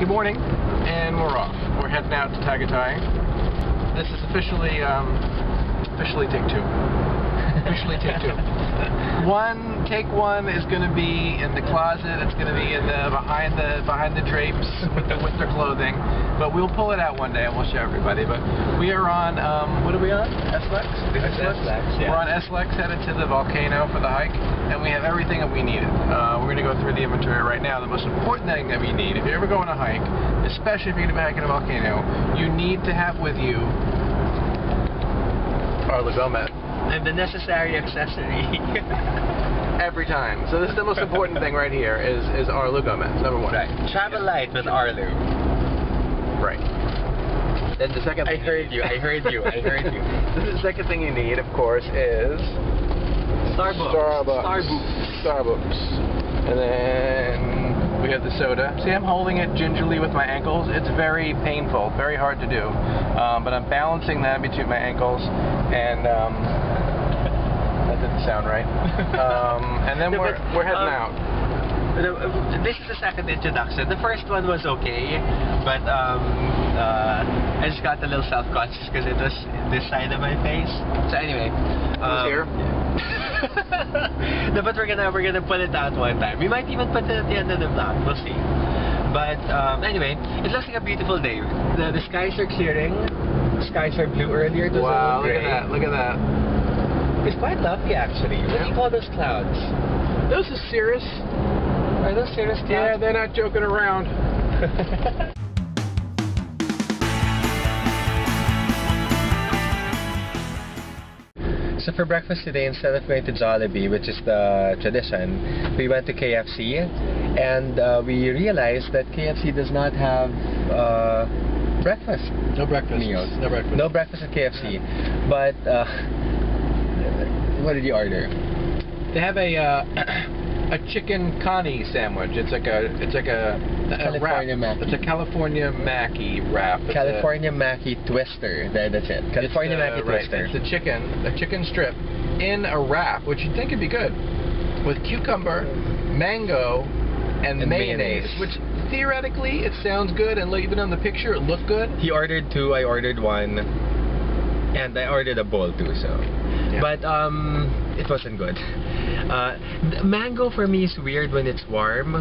Good morning, and we're off. We're heading out to Tagaytay. This is officially, um, officially take two. officially take two. One, take one is going to be in the closet. It's going to be in the behind the behind the drapes with the winter clothing. But we'll pull it out one day and we'll show everybody. But we are on, um, what are we on? SLEX? SLEX, yeah. We're on SLEX headed to the volcano for the hike, and we have everything that we needed. Uh, we're going to go through the inventory right now. The most important thing that we need, if you're ever going on a hike, especially if you're going to be hiking a volcano, you need to have with you our Lagomez. And the necessary accessory. Every time. So this is the most important thing right here is, is Arlo Gomez, number one. right. Travel light with Arlo. Right. Then the second I thing heard you, I heard you, I heard you. the second thing you need, of course, is Starbucks. Starbucks. Starbucks. Starbucks. And then we have the soda. See, I'm holding it gingerly with my ankles. It's very painful, very hard to do. Um, but I'm balancing that between my ankles and um, that didn't sound right. Um, and then No, we're, but, we're heading um, out. Uh, This is the second introduction. The first one was okay, but um, uh, I just got a little self-conscious because it was this side of my face. So anyway, um, here? no, but we're gonna we're gonna put it out one time. We might even put it at the end of the vlog. We'll see. But um, anyway, it looks like a beautiful day. The, the skies are clearing. The skies are blue earlier. It was a Wow, look at that, look at that. It's quite lovely actually. What do you call those clouds? Those are serious. Are those serious Yeah, they're not joking around. So for breakfast today, instead of going to Jollibee, which is the tradition, we went to KFC, and uh, we realized that KFC does not have uh, breakfast No breakfast. meals. No breakfast. No breakfast at KFC. But uh, what did you order? They have a uh, a chicken connie sandwich. It's like a it's like a, a California wrap. Mackie. It's a California Mackie wrap. It's California Mackie Twister. There, that's it. California Mackie right, Twister. It's a chicken a chicken strip in a wrap, which you'd think would be good, with cucumber, mango, and, And mayonnaise, mayonnaise. Which theoretically it sounds good, and even on the picture it looked good. He ordered two, I ordered one, and I ordered a bowl too. So, Yeah. but um, it wasn't good. Uh, mango for me is weird when it's warm,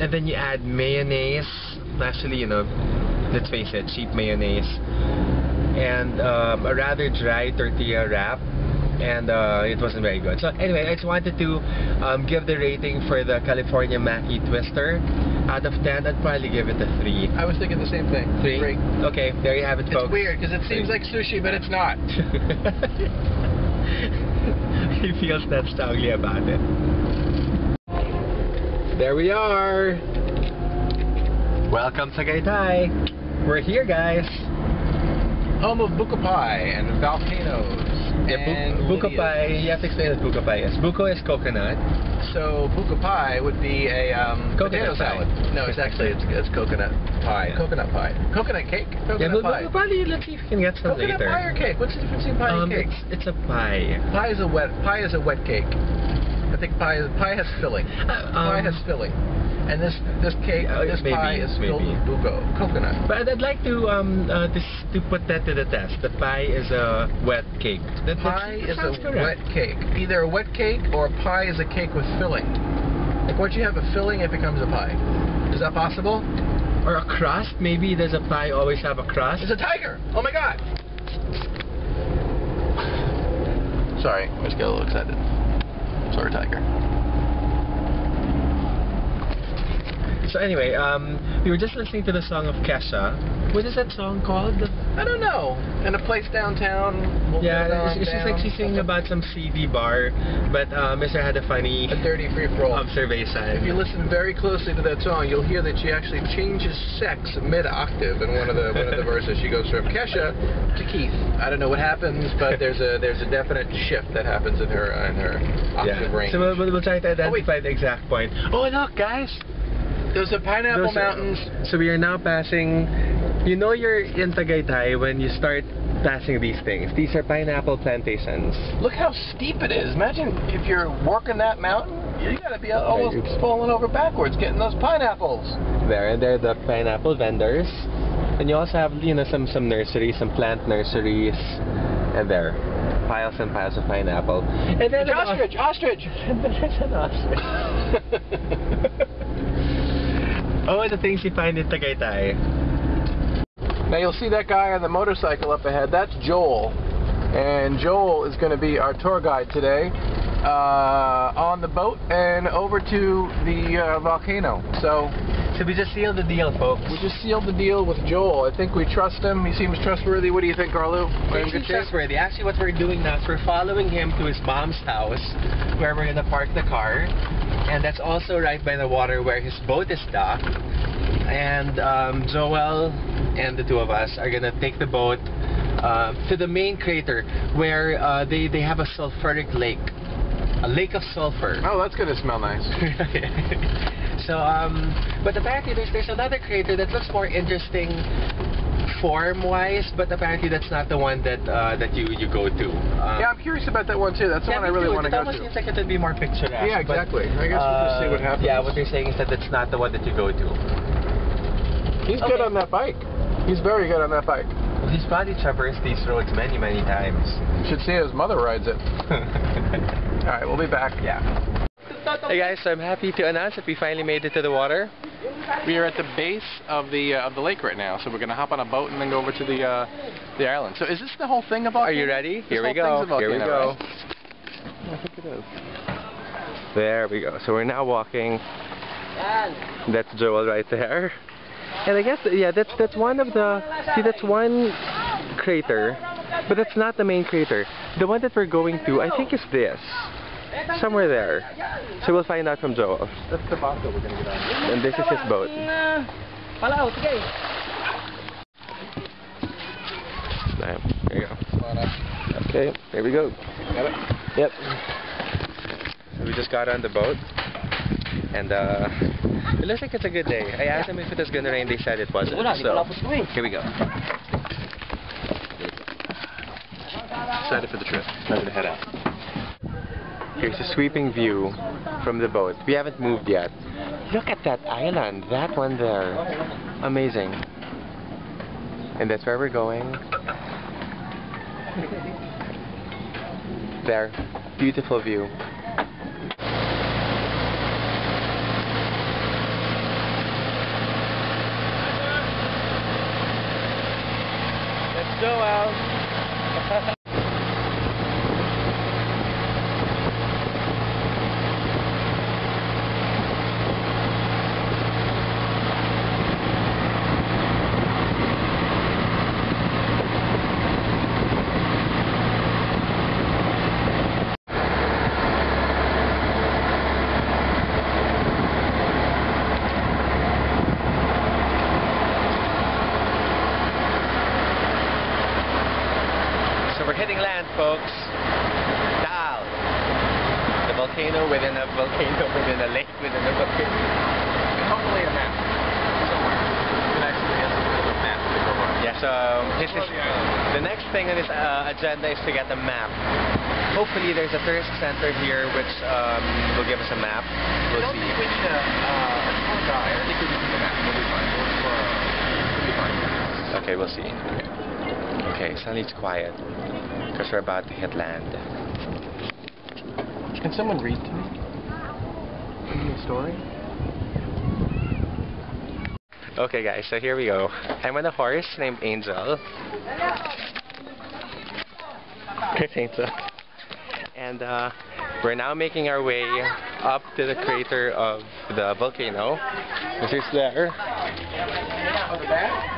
and then you add mayonnaise. Actually, you know, let's face it, cheap mayonnaise, and um, a rather dry tortilla wrap. And uh, it wasn't very good. So anyway, I just wanted to um, give the rating for the California Mackie Twister. Out of 10, I'd probably give it a 3. I was thinking the same thing. Three. Great. Okay, there you have it, folks. It's weird because it seems like sushi, but it's not. he feels that strongly about it. There we are. Welcome to Tagaytay. We're here, guys. Home of buko pie and volcanoes. Yeah, and bu- buko pie. You have to explain what buko pie is. Buko is coconut. So buko pie would be a um, Coconut potato pie. salad. No, it's actually it's, it's coconut pie. Yeah. Coconut pie. Coconut cake. Coconut yeah, we'll, pie. probably let's see if we can get some coconut later. pie or cake? What's the difference between pie um, and cake? it's it's a pie. Pie is a wet. Pie is a wet cake. I think pie is pie has filling. Uh, pie um, has filling. And this this cake, Uh, this maybe, pie is filled maybe. with buko coconut. But I'd like to um uh, this, to put that to the test. The pie is a wet cake. That, that- Pie that is a correct. wet cake. Either a wet cake or a pie is a cake with filling. Like once you have a filling, it becomes a pie. Is that possible? Or a crust. Maybe does a pie always have a crust? It's a tiger! Oh my god! Sorry, I just got a little excited. Sorry, tiger. So anyway, um, we were just listening to the song of Kesha. What is that song called? I don't know. In a place downtown. We'll yeah, it's, it's just like she's singing about some CD bar, but uh, Mr. had a funny a dirty free for all. observation. If you listen very closely to that song, you'll hear that she actually changes sex mid octave in one of the one of the verses. She goes from Kesha to Keith. I don't know what happens, but there's a there's a definite shift that happens in her in her octave yeah. range. So we'll, we'll try to Oh, identify the exact point. Oh look, guys! There's a pineapple Those mountains. So we are now passing. You know you're in Tagaytay when you start passing these things. These are pineapple plantations. Look how steep it is. Imagine if you're working that mountain. You gotta be almost falling over backwards getting those pineapples. There, and there are the pineapple vendors. And you also have, you know, some, some nurseries, some plant nurseries. And there, piles and piles of pineapple. And then an ostrich, ostrich. And There's an ostrich. oh, the things you find in Tagaytay. Now you'll see that guy on the motorcycle up ahead. That's Joel. And Joel is going to be our tour guide today uh, on the boat and over to the uh, volcano. So So we just sealed the deal, folks. we just sealed the deal with Joel. I think we trust him. He seems trustworthy. What do you think, Carlo? We're He's trustworthy. Actually, what we're doing now is we're following him to his mom's house, where we're gonna park the car, and that's also right by the water where his boat is docked. And um, Joel and the two of us are gonna take the boat uh, to the main crater, where uh, they they have a sulfuric lake, a lake of sulfur. Oh, that's going to smell nice. so, um, but apparently there's, there's another crater that looks more interesting form-wise, but apparently that's not the one that uh, that you you go to. Um, Yeah, I'm curious about that one too. That's the yeah, one I really want to go to. It go almost seems like it would be more picturesque. Yeah, but, exactly. I guess we'll just see what uh, happens. Yeah, what they're saying is that it's not the one that you go to. He's good on that bike. He's very good on that bike. He's probably traversed these roads many, many times. You should see his mother rides it. All right, we'll be back. yeah. Hey guys, so I'm happy to announce that we finally made it to the water. We are at the base of the uh, of the lake right now, so we're gonna hop on a boat and then go over to the uh, the island. So is this the whole thing about? Are you ready? This Here we whole go. thing's a Here we go. right? I think it is. There we go. So we're now walking. That's Joel right there. And I guess yeah, that's that's one of the see that's one crater, but that's not the main crater. The one that we're going to, I think, is this. Somewhere there. So we'll find out from Joel. That's the boat that we're gonna get on. And this is his boat. There there you go. Come. Okay, there we go. Got it? Yep. So we just got on the boat, and uh, it looks like it's a good day. I asked them if it was gonna rain. They said it wasn't. So here we go. Excited for the trip. Ready to head out. Here's a sweeping view from the boat. We haven't moved yet. Look at that island. That one there. Amazing. And that's where we're going. There. Beautiful view. Let's go out. we're hitting land, folks. Dal. The volcano within a volcano within a lake within a volcano. And hopefully a map somewhere. We actually get some map to go on. Yeah, so this is the next thing on this uh, agenda is to get a map. Hopefully there's a tourist center here which um, will give us a map. We'll don't see. think we need a, uh, a tour guide. I think we just need a map. We'll be fine. We'll, uh, we'll be fine. Okay, we'll see. Okay, suddenly it's quiet because we're about to hit land. Can someone read to me? Give me a story? Okay guys, so here we go. I'm on a horse named Angel. Here's Angel. And uh, we're now making our way up to the crater of the volcano. This is there. On the back?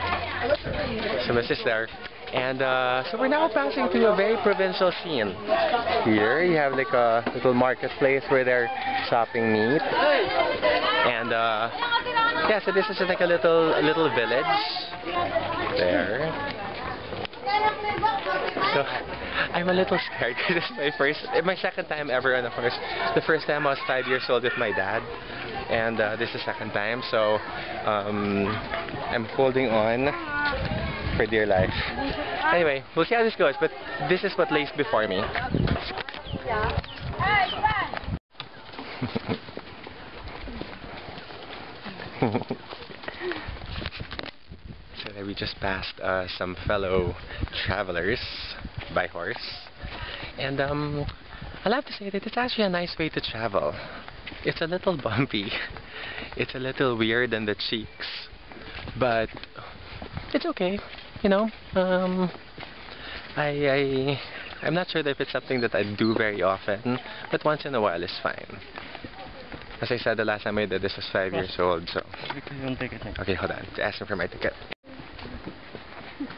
So this is there. And uh, so we're now passing through a very provincial scene. Here you have like a little marketplace where they're shopping meat. And uh, yeah, so this is like a little little village. There. So I'm a little scared because this is my first, my second time ever on a horse. The first time I was five years old with my dad, and uh, this is the second time. So um, I'm holding on for dear life. Anyway, we'll see how this goes, but this is what lays before me. so there we just passed uh, some fellow travelers by horse. And um, I'll have to say that it's actually a nice way to travel. It's a little bumpy. It's a little weird in the cheeks. But it's okay you know. Um, I, I, I'm not sure if it's something that I do very often, but once in a while is fine. As I said, the last time I did this was five years old, so... Okay, hold on. Asking for my ticket.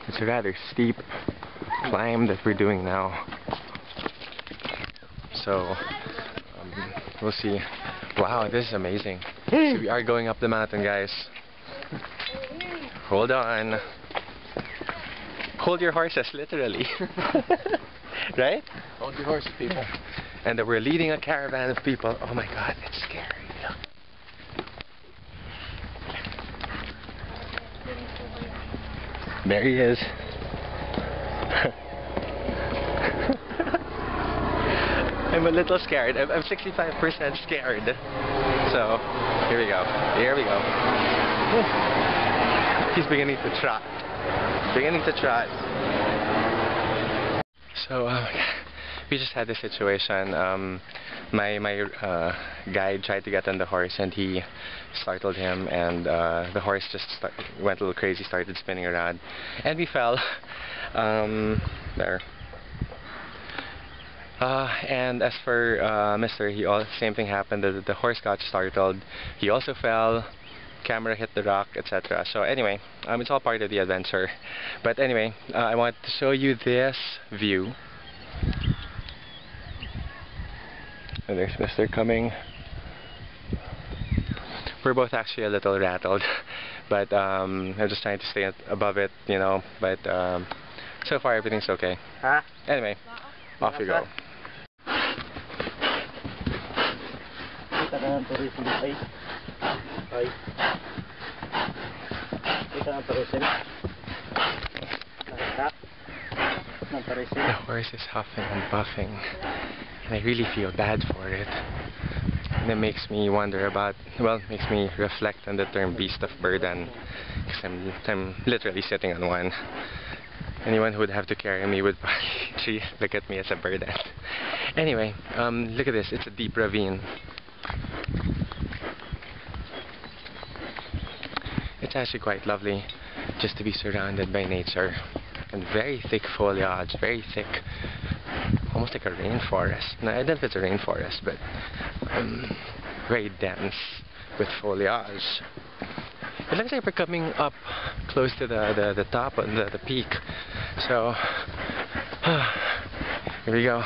It's a rather steep climb that we're doing now. So, um, we'll see. Wow, this is amazing. So we are going up the mountain, guys. Hold on. Hold your horses, literally. right? Hold your horses, people. And that we're leading a caravan of people. Oh my god, it's scary. There he is. I'm a little scared. I'm, I'm 65% scared. So, here we go. Here we go. He's beginning to trot. Beginning to trot. So, uh, we just had this situation. Um, my my uh, guide tried to get on the horse and he startled him and uh, the horse just went a little crazy, started spinning around, and we fell. Um, there. Uh, and as for uh, Mr. He all same thing happened. The, the horse got startled. He also fell. Camera hit the rock, etc. So anyway, um, it's all part of the adventure. But anyway, uh, I want to show you this view. And there's Mr. coming. We're both actually a little rattled, but um, I'm just trying to stay above it, you know. But um, so far everything's okay. Huh? Anyway, off you go. Kita ka ng tourism ay. Ay. Kita ng tourism. Nakita. The horse is huffing and puffing, and I really feel bad for it. And it makes me wonder about, well, makes me reflect on the term beast of burden, because I'm, I'm literally sitting on one. Anyone who would have to carry me would probably look at me as a burden. Anyway, um, look at this. It's a deep ravine. It's actually quite lovely just to be surrounded by nature and very thick foliage, very thick, almost like a rainforest. No, I don't know if it's a rainforest, but um, very dense with foliage. It looks like we're coming up close to the, the, the top of the, the peak. So, here we go.